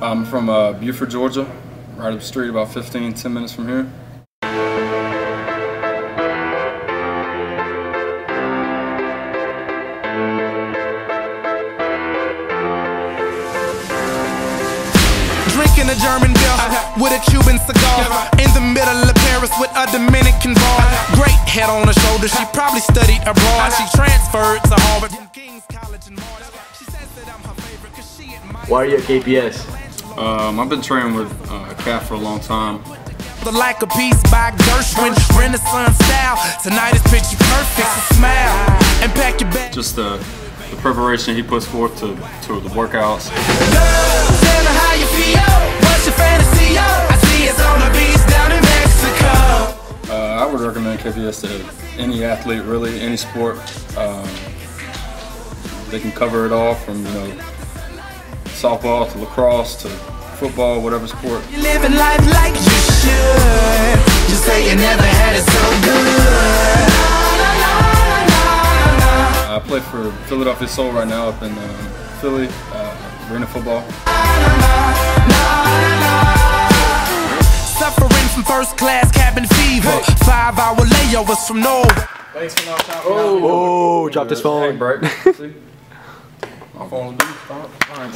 I'm from uh, Buford, Georgia, right up the street, about 15, 10 minutes from here. Drinking a German beer with a Cuban cigar in the middle of Paris with a Dominican bar. Great head on her shoulder, she probably studied abroad. She transferred to Harvard from King's College in March. She says that I'm her favorite 'cause she admires Why are you at KPS? Um, I've been training with uh, Kaf for a long time. the like a piece by Gershwin, Renaissance style. Tonight is picture perfect, so smile and pack your bag. Just the, the preparation he puts forth to, to the workouts. Tell me how you feel. What's your fantasy? I see it's on the beach down in Mexico. Uh, I would recommend KPS to any athlete, really, any sport. Um, they can cover it all from you know softball to lacrosse to football, whatever sport. You're living life like you should. You say you never had it so good. I play for Philadelphia Soul right now up in um, Philly, uh, arena football. Suffering from first class cabin fever. Five hour layovers from Norway. Thanks for not shouting Oh, dropped his phone. Hey, Brett. See? My phone's big. All right,